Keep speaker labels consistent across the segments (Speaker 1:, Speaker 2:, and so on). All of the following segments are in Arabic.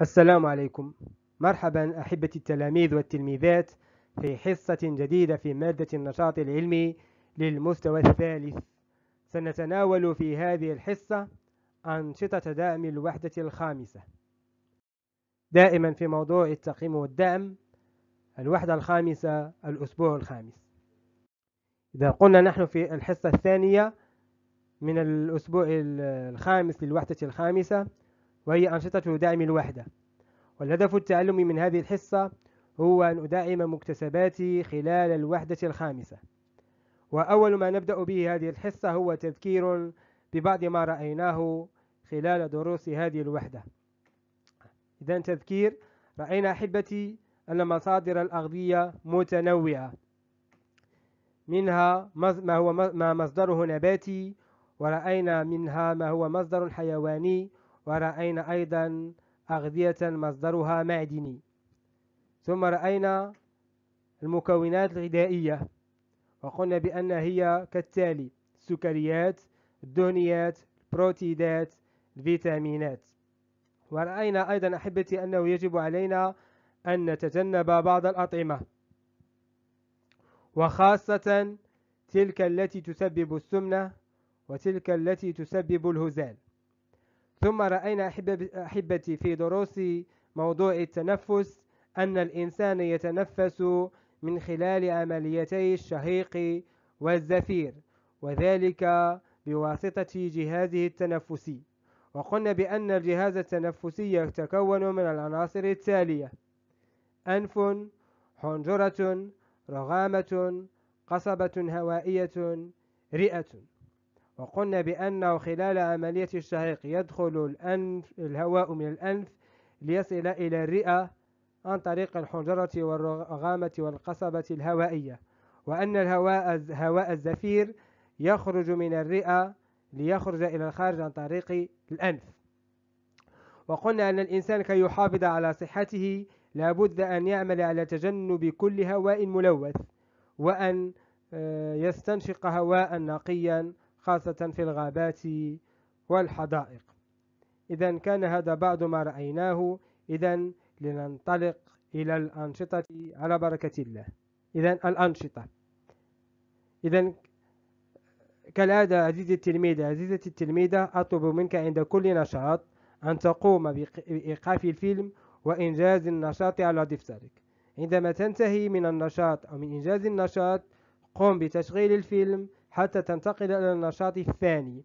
Speaker 1: السلام عليكم. مرحبا أحبتي التلاميذ والتلميذات في حصة جديدة في مادة النشاط العلمي للمستوى الثالث. سنتناول في هذه الحصة أنشطة دعم الوحدة الخامسة. دائما في موضوع التقييم والدعم الوحدة الخامسة الأسبوع الخامس. إذا قلنا نحن في الحصة الثانية من الأسبوع الخامس للوحدة الخامسة وهي أنشطة دعم الوحدة. والهدف التعلمي من هذه الحصة هو أن أدعم مكتسباتي خلال الوحدة الخامسة. وأول ما نبدأ به هذه الحصة هو تذكير ببعض ما رأيناه خلال دروس هذه الوحدة. إذا تذكير رأينا أحبتي أن مصادر الأغذية متنوعة. منها ما هو ما مصدره نباتي ورأينا منها ما هو مصدر حيواني ورأينا أيضا أغذية مصدرها معدني. ثم رأينا المكونات الغذائية وقلنا بأن هي كالتالي السكريات الدهنيات البروتيدات الفيتامينات. ورأينا أيضا أحبتي أنه يجب علينا أن نتجنب بعض الأطعمة وخاصة تلك التي تسبب السمنة وتلك التي تسبب الهزال. ثم رأينا أحبتي في دروس موضوع التنفس أن الإنسان يتنفس من خلال عمليتي الشهيق والزفير وذلك بواسطة جهازه التنفسي. وقلنا بأن الجهاز التنفسي يتكون من العناصر التالية أنف حنجرة رغامة قصبة هوائية رئة. وقلنا بأنه خلال عملية الشهيق يدخل الأنف الهواء من الأنف ليصل إلى الرئة عن طريق الحنجرة والرغامة والقصبة الهوائية وأن الهواء هواء الزفير يخرج من الرئة ليخرج إلى الخارج عن طريق الأنف. وقلنا أن الإنسان كي يحافظ على صحته لابد أن يعمل على تجنب كل هواء ملوث وأن آه، يستنشق هواء نقيا خاصة في الغابات والحدائق. إذا كان هذا بعض ما رأيناه إذا لننطلق إلى الأنشطة على بركة الله. إذا الأنشطة. إذا كالعادة عزيزي التلميذ عزيزتي التلميذة أطلب منك عند كل نشاط أن تقوم بإيقاف الفيلم وإنجاز النشاط على دفترك. عندما تنتهي من النشاط أو من إنجاز النشاط قم بتشغيل الفيلم حتى تنتقل إلى النشاط الثاني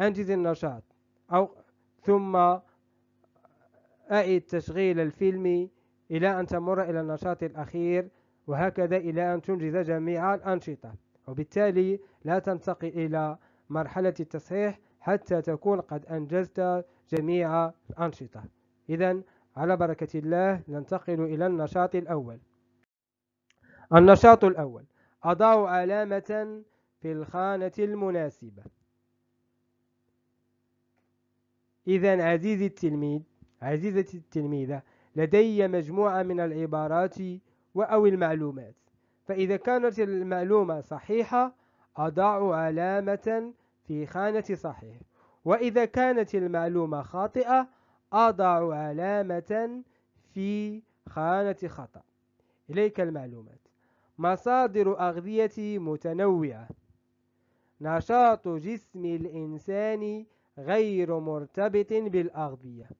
Speaker 1: أنجز النشاط. أو ثم أعد تشغيل الفيلم إلى أن تمر إلى النشاط الأخير وهكذا إلى أن تنجز جميع الأنشطة. وبالتالي لا تنتقل إلى مرحلة التصحيح حتى تكون قد أنجزت جميع الأنشطة. إذا على بركة الله ننتقل إلى النشاط الأول. النشاط الأول. أضع علامة في الخانة المناسبة. إذا عزيزي التلميذ عزيزتي التلميذة لدي مجموعة من العبارات أو المعلومات. فإذا كانت المعلومة صحيحة أضع علامة في خانة صحيح. وإذا كانت المعلومة خاطئة أضع علامة في خانة خطأ. إليك المعلومات. مصادر أغذية متنوعة. نشاط جسم الإنسان غير مرتبط بالأغذية.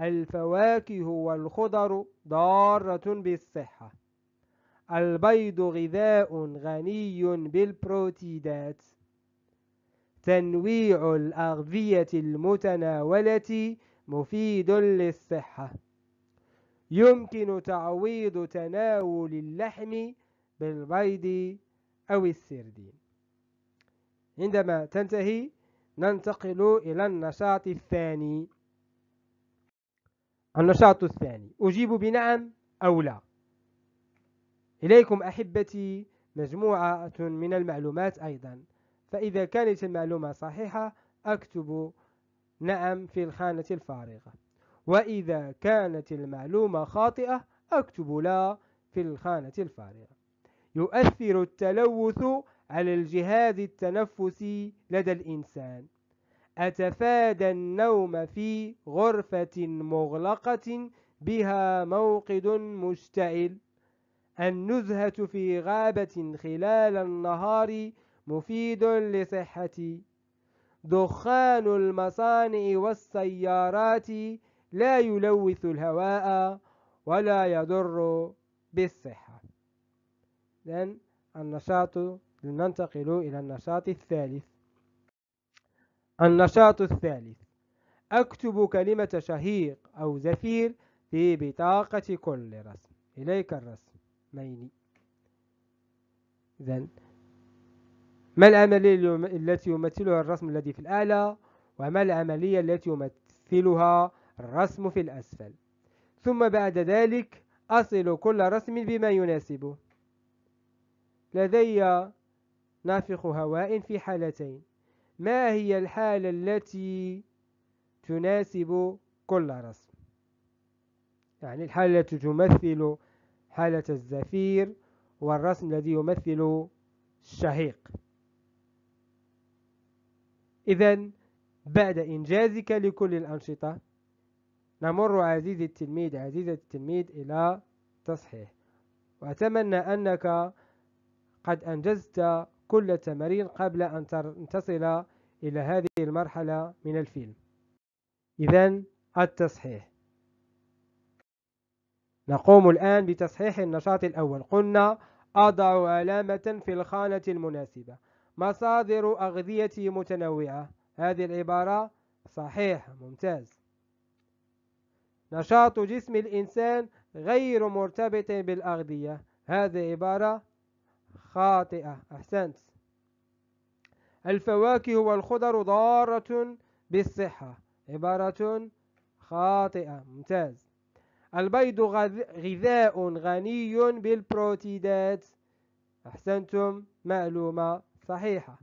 Speaker 1: الفواكه والخضر ضارة بالصحة. البيض غذاء غني بالبروتيدات. تنويع الأغذية المتناولة مفيد للصحة. يمكن تعويض تناول اللحم بالبيض أو السردين. عندما تنتهي ننتقل إلى النشاط الثاني. النشاط الثاني. أجيب بنعم أو لا؟ إليكم أحبتي مجموعة من المعلومات أيضا. فإذا كانت المعلومة صحيحة أكتب نعم في الخانة الفارغة. وإذا كانت المعلومة خاطئة أكتب لا في الخانة الفارغة. يؤثر التلوث على الجهاز التنفسي لدى الإنسان. أتفادى النوم في غرفة مغلقة بها موقد مشتعل. النزهة في غابة خلال النهار مفيد لصحتي دخان المصانع والسيارات لا يلوث الهواء ولا يضر بالصحة. لأن النشاط لننتقل إلى النشاط الثالث. النشاط الثالث. أكتب كلمة شهيق أو زفير في بطاقة كل رسم. إليك الرسم. ميني إذن ما العملية التي يمثلها الرسم الذي في الأعلى وما العملية التي يمثلها الرسم في الأسفل؟ ثم بعد ذلك أصل كل رسم بما يناسبه. لدي نافخ هواء في حالتين. ما هي الحالة التي تناسب كل رسم؟ يعني الحالة التي تمثل حالة الزفير والرسم الذي يمثل الشهيق. إذا بعد إنجازك لكل الأنشطة نمر عزيزي التلميذ عزيزة التلميذ إلى تصحيح. وأتمنى أنك قد أنجزت كل التمارين قبل أن تصل إلى هذه المرحلة من الفيلم. إذا التصحيح. نقوم الآن بتصحيح النشاط الأول. قلنا أضع علامة في الخانة المناسبة. مصادر أغذية متنوعة. هذه العبارة صحيحة ممتاز. نشاط جسم الإنسان غير مرتبط بالأغذية. هذه عبارة خاطئة. أحسنت. الفواكه والخضر ضارة بالصحة عبارة خاطئة. ممتاز. البيض غذاء غني بالبروتيدات. أحسنتم. معلومة صحيحة.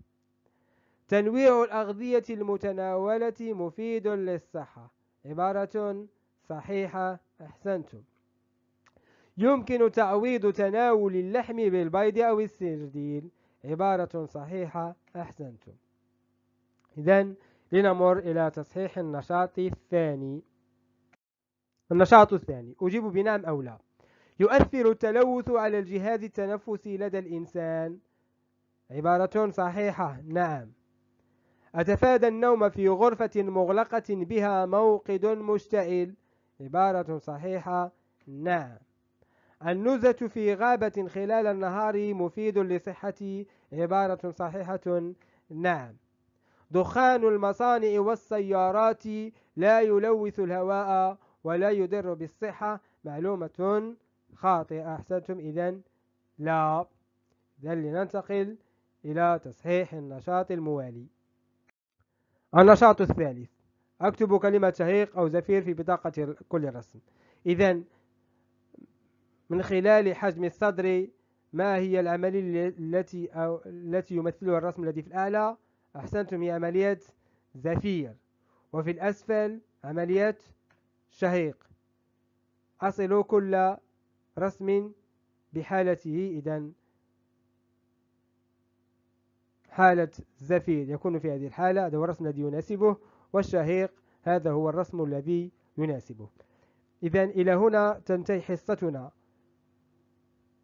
Speaker 1: تنويع الأغذية المتناولة مفيد للصحة عبارة صحيحة. أحسنتم. يمكن تعويض تناول اللحم بالبيض أو السردين عبارة صحيحة أحسنتم. إذن لنمر إلى تصحيح النشاط الثاني. النشاط الثاني أجيب بنعم أو لا؟ يؤثر التلوث على الجهاز التنفسي لدى الإنسان. عبارة صحيحة نعم. أتفادى النوم في غرفة مغلقة بها موقد مشتعل. عبارة صحيحة نعم. النزة في غابة خلال النهار مفيد لصحتي عبارة صحيحة. نعم. دخان المصانع والسيارات لا يلوث الهواء ولا يضر بالصحة. معلومة خاطئة. أحسنتم. إذن لا. إذن لننتقل إلى تصحيح النشاط الموالي. النشاط الثالث. أكتب كلمة شهيق أو زفير في بطاقة كل رسم. إذن من خلال حجم الصدر ما هي العملية التي أو التي يمثلها الرسم الذي في الأعلى؟ أحسنتم هي عملية زفير. وفي الأسفل عملية شهيق. أصل كل رسم بحالته إذا حالة زفير يكون في هذه الحالة. هذا هو الرسم الذي يناسبه والشهيق هذا هو الرسم الذي يناسبه. إذا إلى هنا تنتهي حصتنا.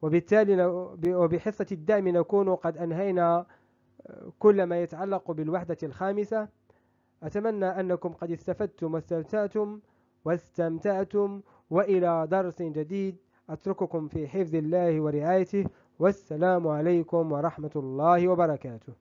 Speaker 1: وبالتالي وبحصة الدعم نكون قد أنهينا كل ما يتعلق بالوحدة الخامسة. أتمنى أنكم قد استفدتم واستمتعتم واستمتعتم وإلى درس جديد. أترككم في حفظ الله ورعايته. والسلام عليكم ورحمة الله وبركاته.